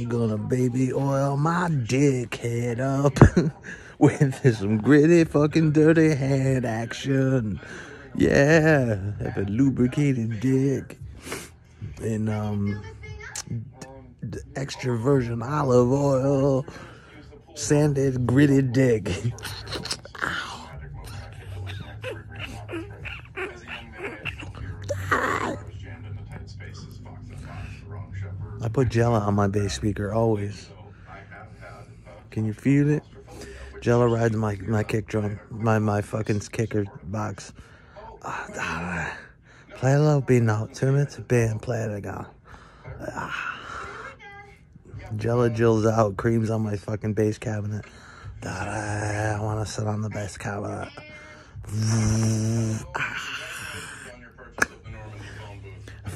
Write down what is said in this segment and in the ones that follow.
I'm gonna baby oil my dickhead up with some gritty fucking dirty hand action. Yeah, have a lubricated dick and um extra virgin olive oil, sanded gritty dick. I put Jella on my bass speaker always. Can you feel it? Jella rides my, my kick drum, my, my fucking kicker box. Play a little beat note, tune it to band, play it again. Ah. Jella Jill's out, creams on my fucking bass cabinet. I want to sit on the bass cabinet.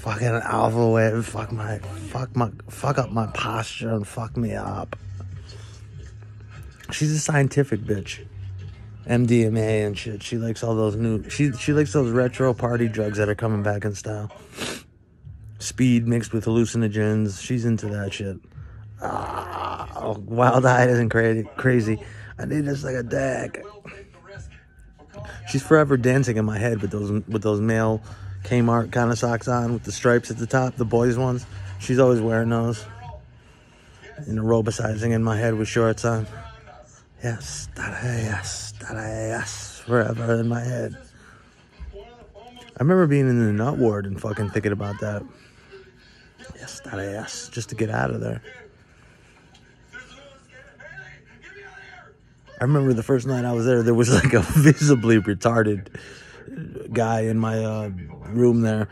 Fucking alpha wave, fuck my, fuck my, fuck up my posture and fuck me up. She's a scientific bitch. MDMA and shit. She likes all those new. She she likes those retro party drugs that are coming back in style. Speed mixed with hallucinogens. She's into that shit. Ah, wild eyed isn't crazy. Crazy. I need this like a deck. She's forever dancing in my head with those with those male Kmart kind of socks on with the stripes at the top, the boys ones. She's always wearing those. And aerobicizing in my head with shorts on. Yes, that yes, that yes, forever in my head. I remember being in the nut ward and fucking thinking about that. Yes, that yes, just to get out of there. I remember the first night I was there, there was like a visibly retarded guy in my uh, room there,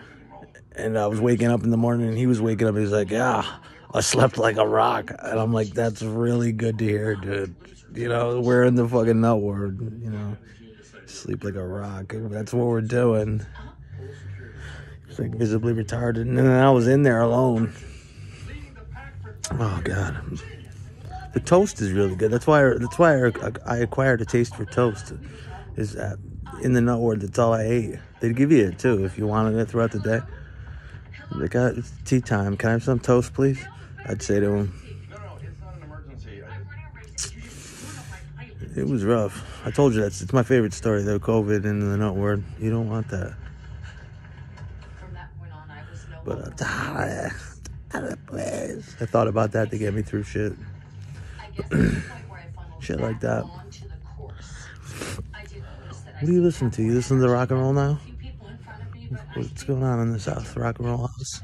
and I was waking up in the morning, and he was waking up. He's like, "Yeah, I slept like a rock," and I'm like, "That's really good to hear, dude." You know, we're in the fucking nut ward. You know, sleep like a rock. That's what we're doing. It's like visibly retarded, and then I was in there alone. Oh god. The toast is really good. That's why. That's why I acquired a taste for toast. Is that in the nut word. That's all I ate. They'd give you it too if you wanted it throughout the day. They got it's tea time. Can I have some toast, please? I'd say to him. It was rough. I told you that's it's my favorite story though. COVID and the nut word. You don't want that. But uh, I thought about that to get me through shit. shit like that. What do you listen to? You listen to rock and roll now? What's going on in the South Rock and Roll House?